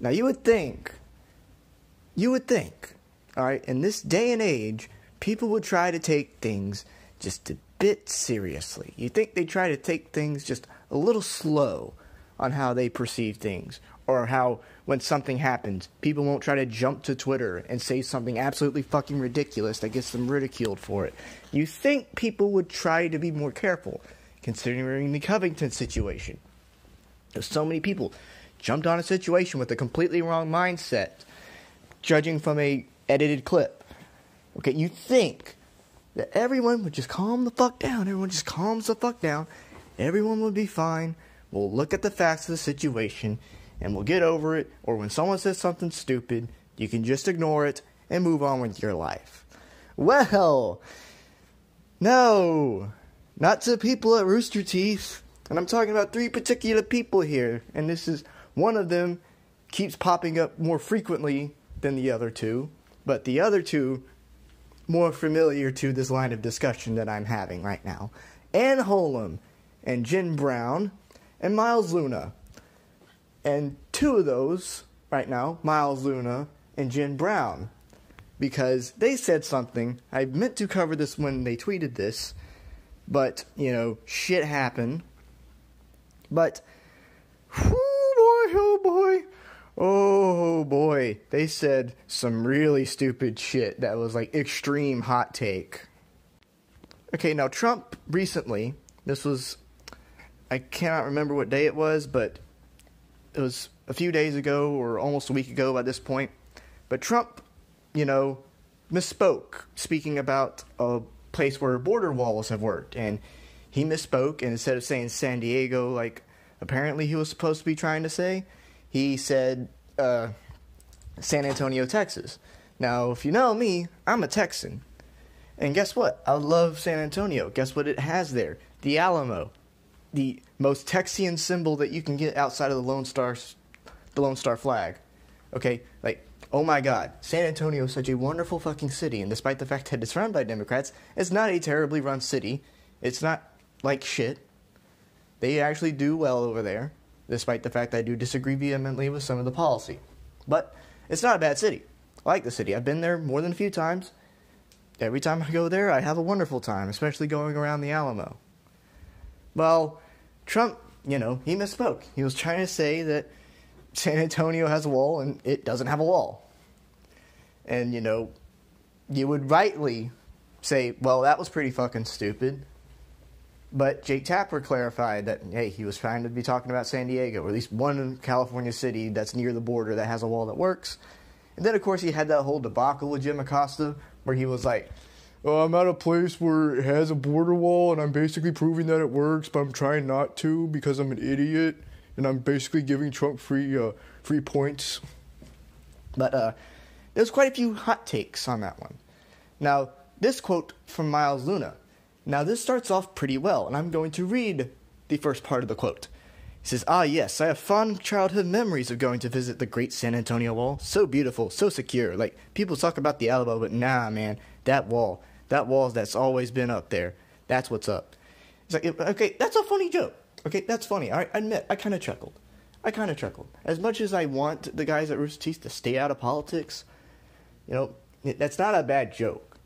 Now, you would think, you would think, all right, in this day and age, people would try to take things just a bit seriously. You think they try to take things just a little slow on how they perceive things, or how when something happens, people won't try to jump to Twitter and say something absolutely fucking ridiculous that gets them ridiculed for it. You think people would try to be more careful, considering the Covington situation. There's so many people jumped on a situation with a completely wrong mindset, judging from a edited clip. Okay, you think that everyone would just calm the fuck down. Everyone just calms the fuck down. Everyone would be fine. We'll look at the facts of the situation and we'll get over it. Or when someone says something stupid, you can just ignore it and move on with your life. Well, no, not to people at Rooster Teeth. And I'm talking about three particular people here. And this is one of them keeps popping up more frequently than the other two. But the other two more familiar to this line of discussion that I'm having right now. Ann Holem and Jen Brown and Miles Luna. And two of those right now, Miles Luna and Jen Brown, because they said something. I meant to cover this when they tweeted this, but, you know, shit happened. But, oh boy, oh boy, they said some really stupid shit that was like extreme hot take. Okay, now Trump recently, this was, I cannot remember what day it was, but it was a few days ago or almost a week ago by this point. But Trump, you know, misspoke speaking about a place where border walls have worked. And he misspoke, and instead of saying San Diego, like apparently he was supposed to be trying to say, he said uh, San Antonio, Texas. Now, if you know me, I'm a Texan. And guess what? I love San Antonio. Guess what it has there? The Alamo. The most Texian symbol that you can get outside of the Lone Star the Lone Star flag. Okay? Like, oh my god, San Antonio is such a wonderful fucking city, and despite the fact that it's run by Democrats, it's not a terribly run city. It's not like shit. They actually do well over there, despite the fact I do disagree vehemently with some of the policy. But it's not a bad city. I like the city. I've been there more than a few times. Every time I go there, I have a wonderful time, especially going around the Alamo. Well, Trump, you know, he misspoke. He was trying to say that San Antonio has a wall and it doesn't have a wall. And, you know, you would rightly say, well, that was pretty fucking stupid. But Jake Tapper clarified that, hey, he was trying to be talking about San Diego, or at least one California city that's near the border that has a wall that works. And then, of course, he had that whole debacle with Jim Acosta, where he was like, oh, I'm at a place where it has a border wall, and I'm basically proving that it works, but I'm trying not to because I'm an idiot, and I'm basically giving Trump free, uh, free points. But uh, there's quite a few hot takes on that one. Now, this quote from Miles Luna now, this starts off pretty well, and I'm going to read the first part of the quote. He says, Ah, yes, I have fond childhood memories of going to visit the great San Antonio Wall. So beautiful, so secure. Like, people talk about the Alamo, but nah, man, that wall, that wall that's always been up there, that's what's up. It's like, okay, that's a funny joke. Okay, that's funny. I admit, I kind of chuckled. I kind of chuckled. As much as I want the guys at Rooster Teeth to stay out of politics, you know, that's not a bad joke.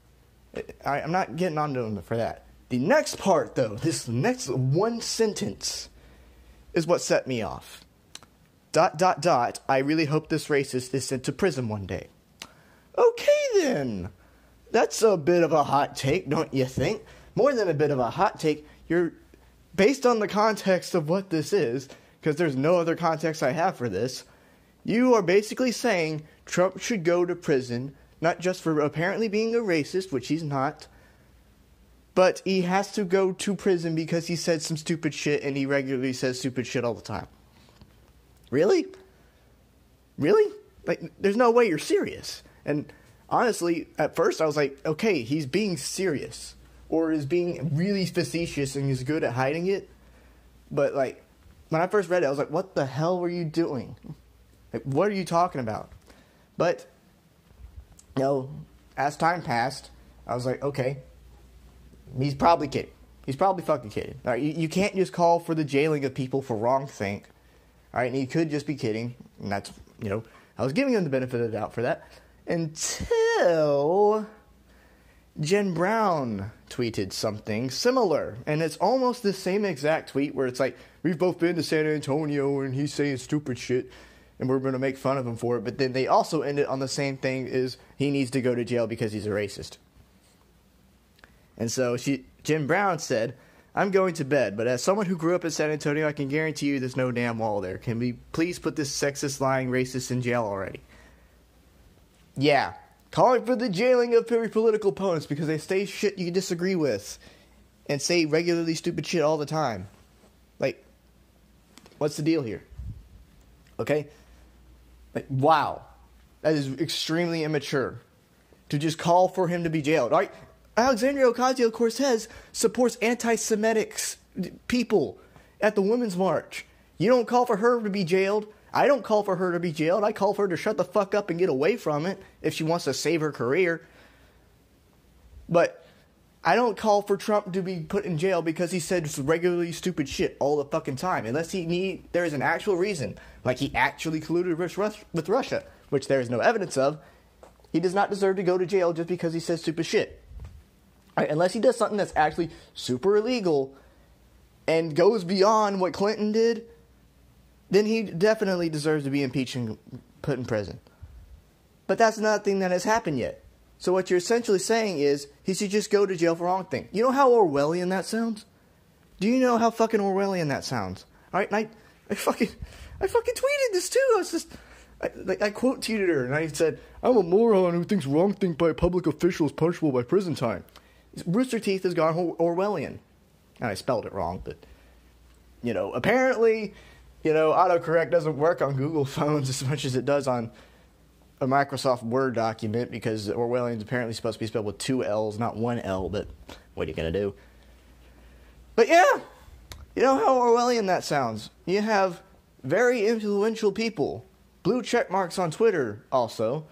I, am not getting on to them for that. The next part, though, this next one sentence is what set me off. Dot, dot, dot. I really hope this racist is sent to prison one day. Okay, then. That's a bit of a hot take, don't you think? More than a bit of a hot take, you're based on the context of what this is, because there's no other context I have for this. You are basically saying Trump should go to prison, not just for apparently being a racist, which he's not, but he has to go to prison because he said some stupid shit and he regularly says stupid shit all the time. Really? Really? Like, there's no way you're serious. And honestly, at first I was like, okay, he's being serious. Or is being really facetious and he's good at hiding it. But, like, when I first read it, I was like, what the hell were you doing? Like, what are you talking about? But, you know, as time passed, I was like, okay, He's probably kidding. He's probably fucking kidding. All right, you, you can't just call for the jailing of people for wrong think. All right, and he could just be kidding. And that's, you know, I was giving him the benefit of the doubt for that until Jen Brown tweeted something similar. And it's almost the same exact tweet where it's like, we've both been to San Antonio and he's saying stupid shit and we're going to make fun of him for it. But then they also ended on the same thing is he needs to go to jail because he's a racist. And so she, Jen Brown said, I'm going to bed, but as someone who grew up in San Antonio, I can guarantee you there's no damn wall there. Can we please put this sexist, lying racist in jail already? Yeah, calling for the jailing of political opponents because they say shit you disagree with and say regularly stupid shit all the time. Like, what's the deal here? Okay? Like, wow. That is extremely immature to just call for him to be jailed. All right? Alexandria Ocasio Cortez supports anti Semitic people at the Women's March. You don't call for her to be jailed. I don't call for her to be jailed. I call for her to shut the fuck up and get away from it if she wants to save her career. But I don't call for Trump to be put in jail because he said regularly stupid shit all the fucking time. Unless he need there is an actual reason, like he actually colluded with Russia, which there is no evidence of. He does not deserve to go to jail just because he says stupid shit. Right, unless he does something that's actually super illegal and goes beyond what Clinton did, then he definitely deserves to be impeached and put in prison. But that's not thing that has happened yet. So what you're essentially saying is he should just go to jail for wrongthink. You know how Orwellian that sounds? Do you know how fucking Orwellian that sounds? All right, and I, I fucking, I fucking tweeted this too. I was just, I, like, I quote tweeted her, and I said, "I'm a moron who thinks wrongthink by public official is punishable by prison time." Rooster Teeth has gone Orwellian. And I spelled it wrong, but, you know, apparently, you know, autocorrect doesn't work on Google phones as much as it does on a Microsoft Word document because Orwellian's apparently supposed to be spelled with two L's, not one L, but what are you going to do? But yeah, you know how Orwellian that sounds. You have very influential people, blue check marks on Twitter also,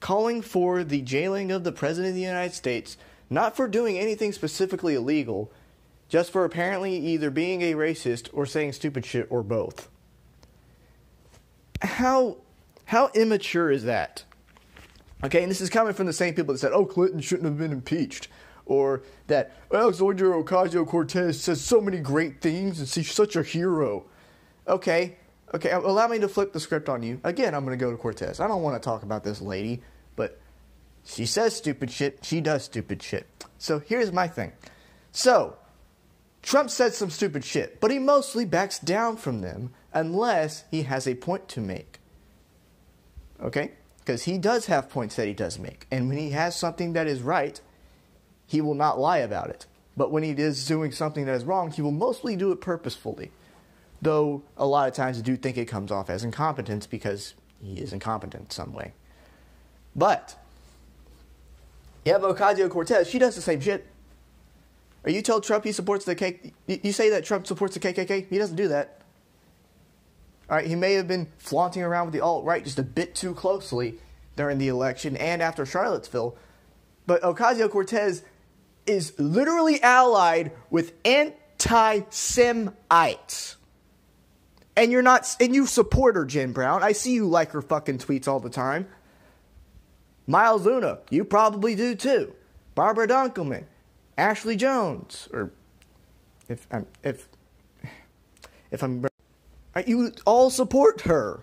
calling for the jailing of the President of the United States not for doing anything specifically illegal, just for apparently either being a racist or saying stupid shit or both. How how immature is that? Okay, and this is coming from the same people that said, "Oh, Clinton shouldn't have been impeached," or that Alexandria Ocasio Cortez says so many great things and she's such a hero. Okay, okay, allow me to flip the script on you. Again, I'm going to go to Cortez. I don't want to talk about this lady, but she says stupid shit, she does stupid shit. So here's my thing. So, Trump said some stupid shit, but he mostly backs down from them unless he has a point to make. Okay? Because he does have points that he does make. And when he has something that is right, he will not lie about it. But when he is doing something that is wrong, he will mostly do it purposefully. Though a lot of times I do think it comes off as incompetence because he is incompetent some way. But you have Ocasio Cortez. She does the same shit. Are you tell Trump he supports the K? You say that Trump supports the KKK? He doesn't do that. All right, he may have been flaunting around with the alt right just a bit too closely during the election and after Charlottesville, but Ocasio Cortez is literally allied with anti-Semites. And you're not, and you support her, Jen Brown. I see you like her fucking tweets all the time. Miles Luna, you probably do too. Barbara Dunkelman, Ashley Jones, or if I'm if if I'm you all support her.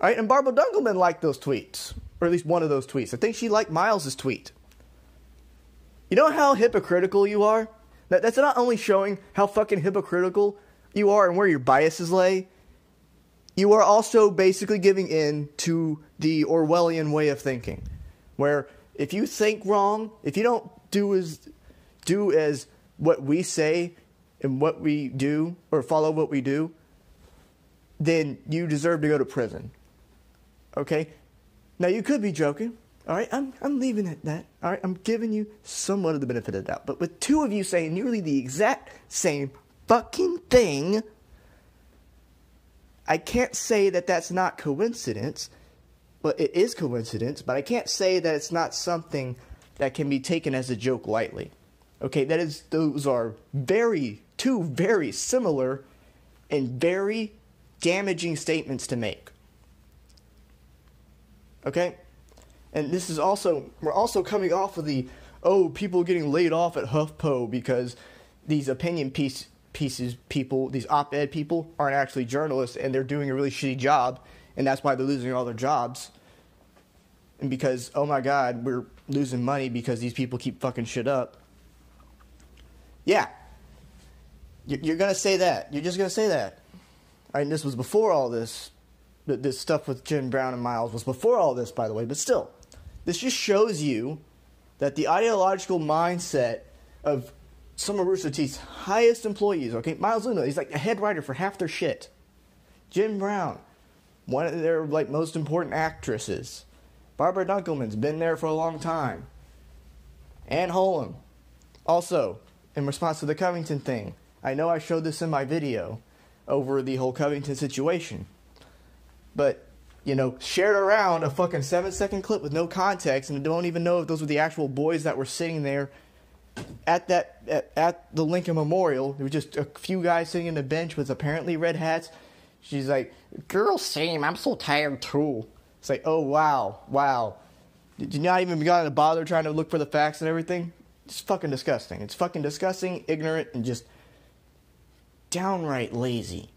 Right, and Barbara Dunkelman liked those tweets, or at least one of those tweets. I think she liked Miles's tweet. You know how hypocritical you are? That, that's not only showing how fucking hypocritical you are and where your biases lay, you are also basically giving in to the Orwellian way of thinking, where if you think wrong, if you don't do as do as what we say and what we do or follow what we do, then you deserve to go to prison. Okay? Now you could be joking. All right, I'm I'm leaving it at that. All right, I'm giving you somewhat of the benefit of the doubt. But with two of you saying nearly the exact same fucking thing, I can't say that that's not coincidence, but it is coincidence, but I can't say that it's not something that can be taken as a joke lightly. Okay, that is those are very two very similar and very damaging statements to make. Okay? And this is also, we're also coming off of the, oh, people getting laid off at HuffPo because these opinion piece, pieces people, these op ed people, aren't actually journalists and they're doing a really shitty job, and that's why they're losing all their jobs. And because, oh my God, we're losing money because these people keep fucking shit up. Yeah. You're going to say that. You're just going to say that. I mean, this was before all this. This stuff with Jen Brown and Miles was before all this, by the way, but still. This just shows you that the ideological mindset of some of Rooster Teeth's highest employees, okay? Miles Luna, he's like a head writer for half their shit. Jen Brown, one of their like most important actresses. Barbara Dunkelman's been there for a long time. Ann Holem. Also, in response to the Covington thing, I know I showed this in my video over the whole Covington situation. But, you know, shared around a fucking seven second clip with no context and don't even know if those were the actual boys that were sitting there at that at, at the Lincoln Memorial. There were just a few guys sitting in the bench with apparently red hats. She's like, Girl, same, I'm so tired too. It's like, oh wow, wow. Did you not even to bother trying to look for the facts and everything? It's fucking disgusting. It's fucking disgusting, ignorant, and just downright lazy.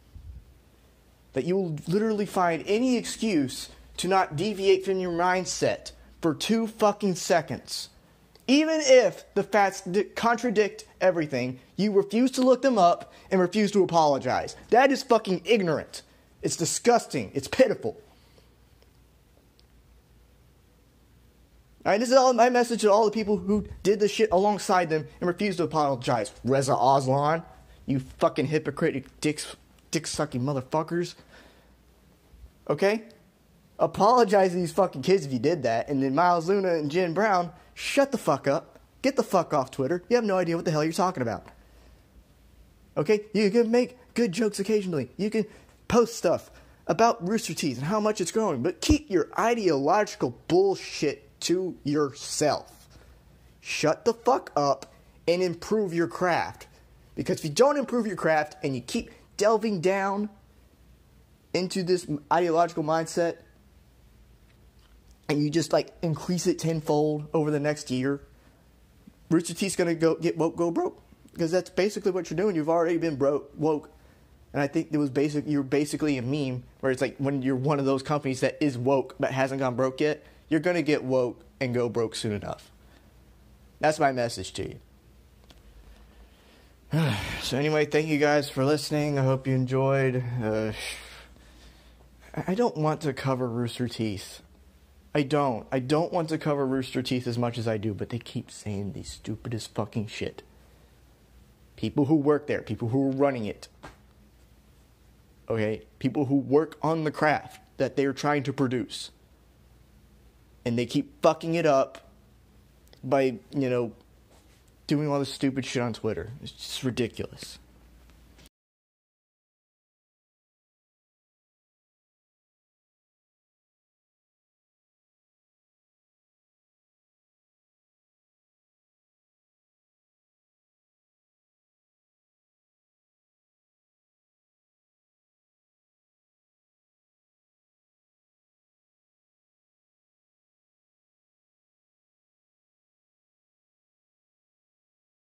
That you will literally find any excuse to not deviate from your mindset for two fucking seconds. Even if the facts contradict everything, you refuse to look them up and refuse to apologize. That is fucking ignorant. It's disgusting. It's pitiful. All right, this is all my message to all the people who did the shit alongside them and refused to apologize. Reza Aslan, you fucking hypocritic dicks, dick sucking motherfuckers. Okay? Apologize to these fucking kids if you did that. And then Miles Luna and Jen Brown, shut the fuck up. Get the fuck off Twitter. You have no idea what the hell you're talking about. Okay? You can make good jokes occasionally. You can post stuff about Rooster Teeth and how much it's growing, but keep your ideological bullshit to yourself. Shut the fuck up and improve your craft. Because if you don't improve your craft and you keep delving down into this ideological mindset and you just like increase it tenfold over the next year, Rooster Teeth's gonna go get woke, go broke. Because that's basically what you're doing. You've already been broke, woke. And I think it was basic. You're basically a meme where it's like when you're one of those companies that is woke but hasn't gone broke yet you're to get woke and go broke soon enough. That's my message to you. so, anyway, thank you guys for listening. I hope you enjoyed. Uh, I don't want to cover Rooster Teeth. I don't. I don't want to cover Rooster Teeth as much as I do, but they keep saying the stupidest fucking shit. People who work there, people who are running it. Okay? People who work on the craft that they're trying to produce and they keep fucking it up by, you know, doing all this stupid shit on Twitter. It's just ridiculous.